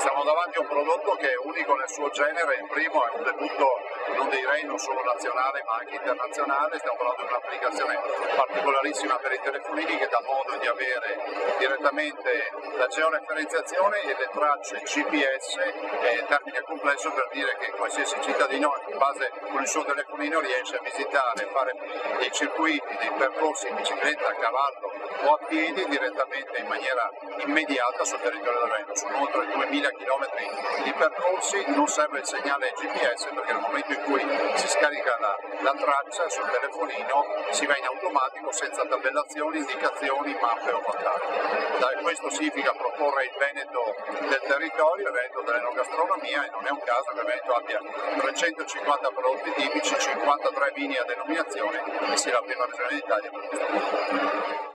Siamo davanti a un prodotto che è unico nel suo genere, il primo è un debutto non direi non solo nazionale ma anche internazionale, stiamo parlando di un'applicazione particolarissima per i telefonini che dà modo di avere direttamente la georeferenziazione e le tracce GPS, è termine complesso per dire che qualsiasi cittadino in base con il suo telefonino riesce a visitare, fare dei circuiti, dei percorsi in bicicletta, a cavallo o a piedi direttamente in maniera immediata sul territorio del Veneto. Sono oltre 2000 km di percorsi, non serve il segnale GPS perché nel momento in cui si scarica la, la traccia sul telefonino si va in automatico senza tabellazioni, indicazioni, mappe o quant'altro. Questo significa proporre il Veneto del territorio, il Veneto dell'enogastronomia e non è un caso che il Veneto abbia 350 prodotti tipici, 53 vini a denominazione e sia la prima regione d'Italia per questo.